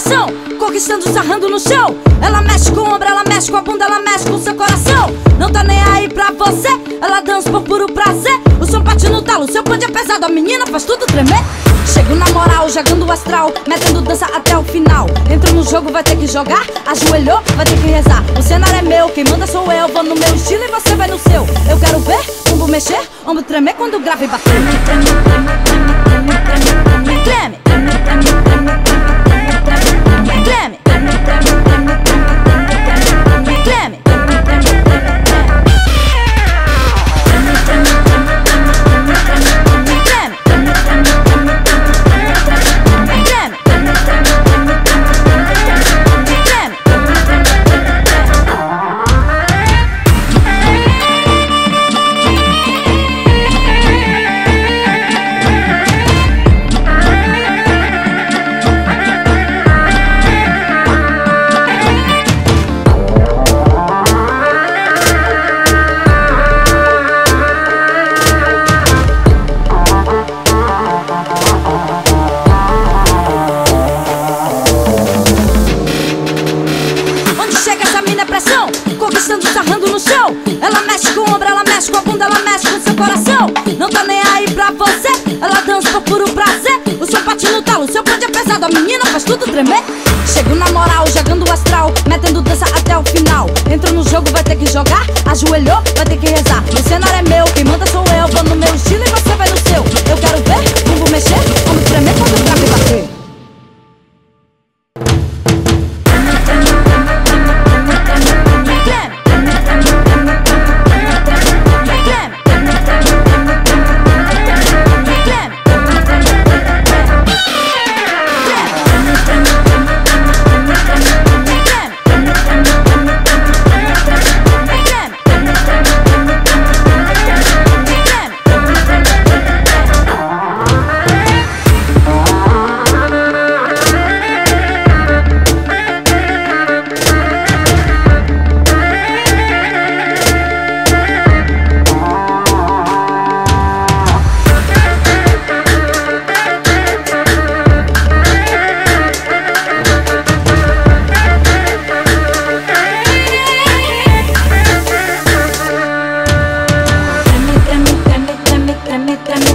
coração, conquistando sarrando no chão. Ela mexe com o ombro, ela mexe com a bunda, ela mexe com o seu coração. Não tá nem aí pra você, ela dança por puro prazer. O som bate no talo, seu pande é pesado, a menina faz tudo tremer. Chego na moral, jogando o astral, metendo dança até o final. Entro no jogo, vai ter que jogar, ajoelhou, vai ter que rezar. O cenário é meu, quem manda sou eu, vou no meu estilo e você vai no seu. Eu quero ver, ombro mexer, ombro tremer quando grave bater. Treme, treme, treme, Conquistando, sarrando no chão. Ela mexe com o ombro, ela mexe com a bunda, ela mexe com seu coração. Não tá nem aí pra você, ela dança por puro prazer. O seu bate no talo, seu ponte é pesado, a menina faz tudo tremer. Chego na moral, jogando o astral, metendo dança até o final. Entrou no jogo, vai ter que jogar, ajoelhou, vai ter que rezar. O cenário me